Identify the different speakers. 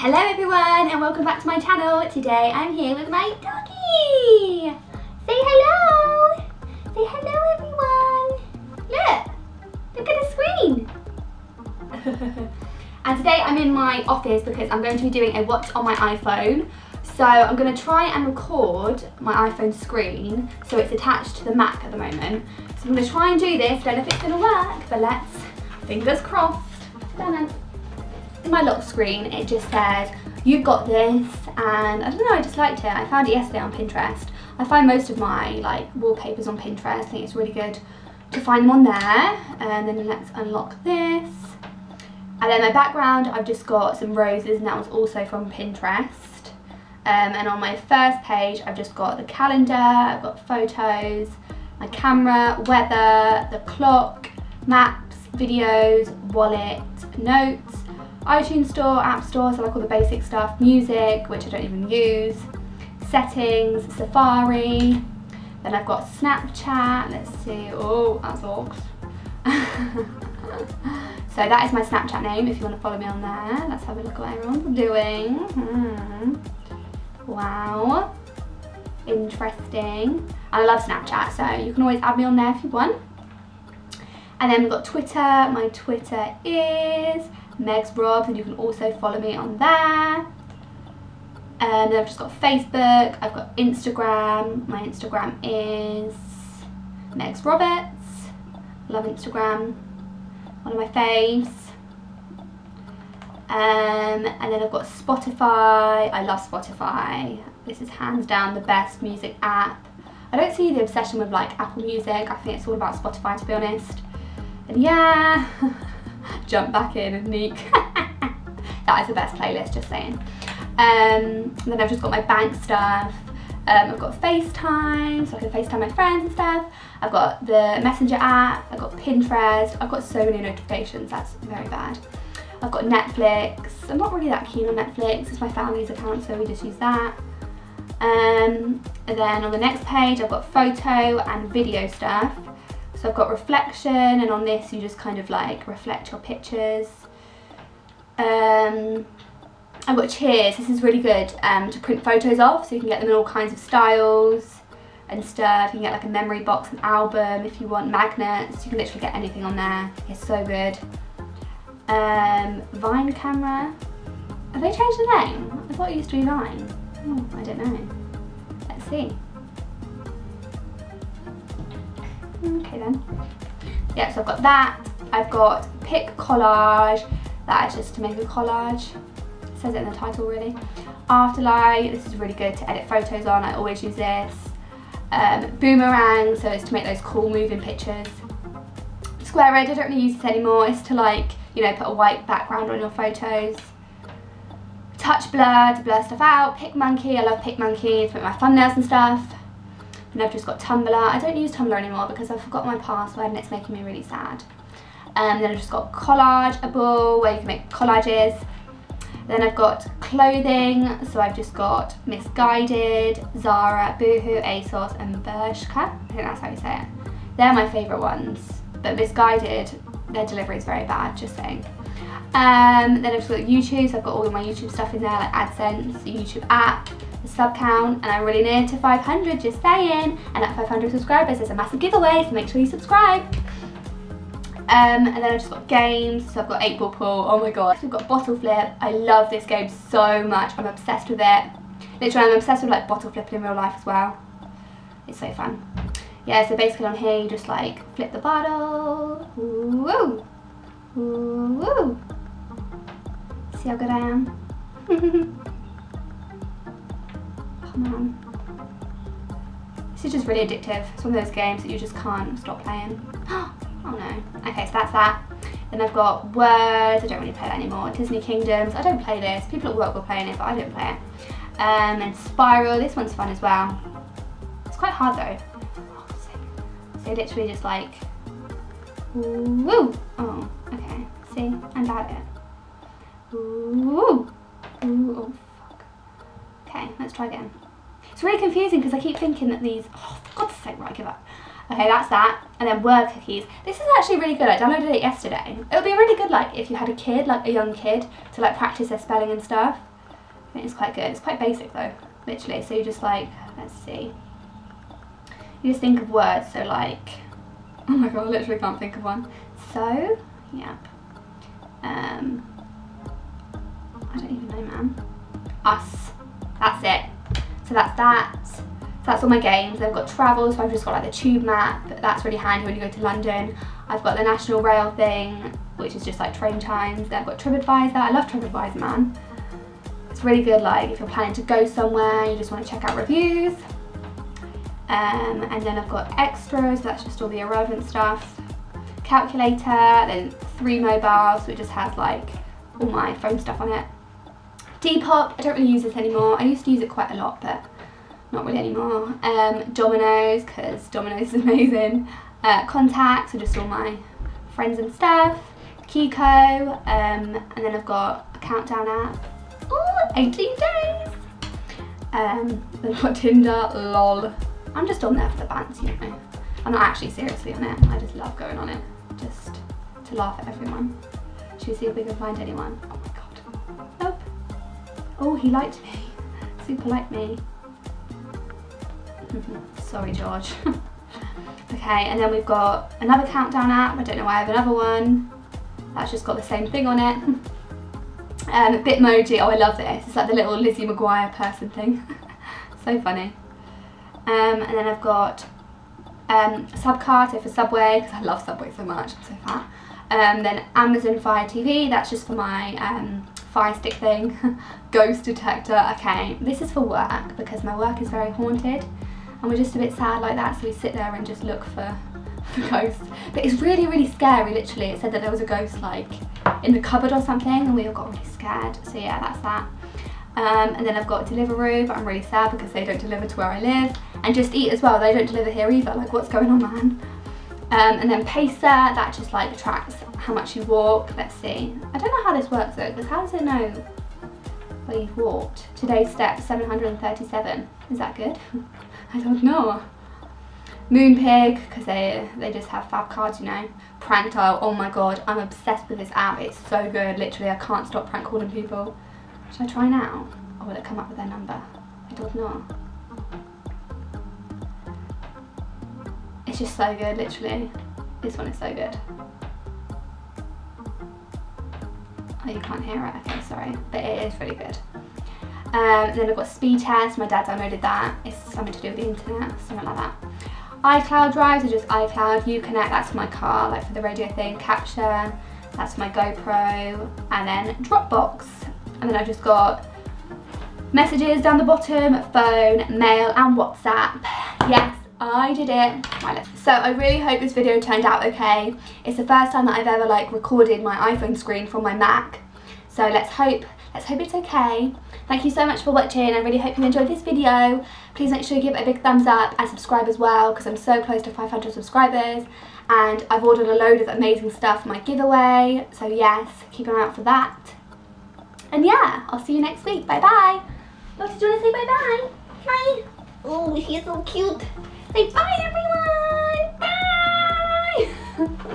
Speaker 1: Hello everyone and welcome back to my channel. Today I'm here with my doggy. Say hello. Say hello everyone. Look. Look at the screen. and today I'm in my office because I'm going to be doing a watch on my iPhone. So I'm going to try and record my iPhone screen so it's attached to the Mac at the moment. So I'm going to try and do this. Don't know if it's going to work, but let's, fingers crossed. My lock screen, it just says, you've got this, and I don't know, I just liked it. I found it yesterday on Pinterest. I find most of my like wallpapers on Pinterest. I think it's really good to find them on there. And then let's unlock this. And then my background, I've just got some roses, and that was also from Pinterest. Um, and on my first page, I've just got the calendar, I've got photos, my camera, weather, the clock, maps, videos, wallet, notes, iTunes store, app store, so like all the basic stuff, music, which I don't even use, settings, Safari, then I've got Snapchat, let's see, oh, that's Ox. so that is my Snapchat name if you want to follow me on there. Let's have a look at what everyone's doing. Hmm. Wow. Interesting. I love Snapchat, so you can always add me on there if you want. And then we've got Twitter. My Twitter is Megs Robs, and you can also follow me on there. And then I've just got Facebook, I've got Instagram. My Instagram is Megs Roberts. Love Instagram. One of my faves. Um, and then I've got Spotify. I love Spotify. This is hands down the best music app. I don't see the obsession with like Apple Music. I think it's all about Spotify to be honest. And yeah, jump back in and Neek. that is the best playlist, just saying. Um, then I've just got my bank stuff. Um, I've got FaceTime, so I can FaceTime my friends and stuff. I've got the Messenger app, I've got Pinterest. I've got so many notifications, that's very bad. I've got Netflix. I'm not really that keen on Netflix. It's my family's account, so we just use that. Um, and then on the next page, I've got photo and video stuff. So I've got reflection, and on this, you just kind of like reflect your pictures. Um, I've got Cheerz. This is really good um, to print photos off, so you can get them in all kinds of styles and stuff. You can get like a memory box, an album, if you want magnets. You can literally get anything on there. It's so good. Um, Vine camera. Have they changed the name? I thought it used to be Vine. Oh, I don't know. Let's see. Okay then. Yeah, so I've got that. I've got PicCollage. That is just to make a collage. It says it in the title really. Afterlight, this is really good to edit photos on. I always use this. Um, boomerang, so it's to make those cool moving pictures. Squaready, I don't really use this anymore. It's to like you know, put a white background on your photos. Touch blur to blur stuff out. PicMonkey, I love PicMonkey to make my thumbnails and stuff. And I've just got Tumblr. I don't use Tumblr anymore because I forgot my password and it's making me really sad. And then I've just got collage, a Collageable where you can make collages. Then I've got clothing, so I've just got Missguided, Zara, Boohoo, ASOS and Bershka. I think that's how you say it. They're my favourite ones, but Missguided, their delivery is very bad, just saying. Um, then I've got YouTube, so I've got all of my YouTube stuff in there, like AdSense, the YouTube app, the sub count, and I'm really near to 500, just saying. And at 500 subscribers, there's a massive giveaway, so make sure you subscribe. Um, and then I've just got games, so I've got 8 Ball Pool, oh my god. We've got Bottle Flip, I love this game so much, I'm obsessed with it. Literally, I'm obsessed with like bottle flipping in real life as well. It's so fun yeah, so basically on here you just like flip the bottle. Woo! Woo! See how good I am? On. This is just really addictive. It's one of those games that you just can't stop playing. oh no. Okay, so that's that. Then I've got Words, I don't really play that anymore. Disney Kingdoms, I don't play this. People at work were playing it, but I don't play it. Um, and Spiral, this one's fun as well. It's quite hard though. So literally just like, woo. Oh, okay. See, I'm bad at it. Woo. Ooh, oh, fuck. Okay, let's try again. It's really confusing because I keep thinking that these, oh, for God's sake, right, give up. Okay, that's that. And then word cookies. This is actually really good. I downloaded it yesterday. It would be really good, like, if you had a kid, like a young kid, to, like, practice their spelling and stuff. it's quite good. It's quite basic though, literally. So you just like, let's see. You just think of words, so like, oh my god, I literally can't think of one. So, yeah. Um, I don't even know, man. Us. That's it. So that's that. So that's all my games. I've got travel, so I've just got like the tube map. That's really handy when you go to London. I've got the National Rail thing, which is just like train times. Then I've got TripAdvisor. I love TripAdvisor, man. It's really good, like if you're planning to go somewhere, you just want to check out reviews. Um, and then I've got extras, that's just all the irrelevant stuff. Calculator, then three mobiles, so it just has like all my phone stuff on it. Depop, I don't really use this anymore. I used to use it quite a lot, but not really anymore. Um, Domino's, because Domino's is amazing. Uh, contacts, so just all my friends and stuff. Kiko, um, and then I've got a countdown app. Oh, 18 days! Um, then I've got Tinder, lol. I'm just on there for the bands, you know. I'm not actually seriously on it. I just love going on it, just to laugh at everyone. Should we see if we can find anyone? Oh, he liked me. Super liked me. Sorry, George. okay, and then we've got another countdown app. I don't know why I have another one. That's just got the same thing on it. um, Bitmoji, oh I love this. It's like the little Lizzie McGuire person thing. so funny. Um, and then I've got um, Subcard, for Subway, because I love Subway so much, I'm so fat. Um, then Amazon Fire TV, that's just for my um, fire stick thing. Ghost detector, okay. This is for work, because my work is very haunted. And we're just a bit sad like that, so we sit there and just look for, for ghosts. But it's really, really scary, literally. It said that there was a ghost, like, in the cupboard or something, and we all got really scared. So yeah, that's that. Um, and then I've got Deliveroo, but I'm really sad because they don't deliver to where I live. And Just Eat as well, they don't deliver here either. Like, what's going on, man? Um, and then Pacer, that just like tracks how much you walk. Let's see. I don't know how this works though, because how does it know where you've walked? Today's step, 737. Is that good? I don't know. Moonpig, because they, they just have fab cards, you know. Prankdial, oh my god, I'm obsessed with this app. It's so good, literally, I can't stop prank calling people. Should I try now? Or will it come up with their number? I don't know. It's just so good, literally. This one is so good. Oh, you can't hear it? Okay, sorry. But it is really good. Um, then I've got speed test. My dad downloaded that. It's something to do with the internet, something like that. iCloud drives are just iCloud. Uconnect, that's for my car, like for the radio thing. Capture, that's my GoPro. And then Dropbox. And then I've just got messages down the bottom, phone, mail and WhatsApp. Yes, I did it. So I really hope this video turned out okay. It's the first time that I've ever like recorded my iPhone screen from my Mac. So let's hope, let's hope it's okay. Thank you so much for watching. I really hope you enjoyed this video. Please make sure you give it a big thumbs up and subscribe as well because I'm so close to 500 subscribers and I've ordered a load of amazing stuff for my giveaway. So yes, keep an eye out for that. And yeah, I'll see you next week. Bye bye. Lottie, do you want to say bye bye? Bye. Oh, he's so cute. Say bye everyone! Bye!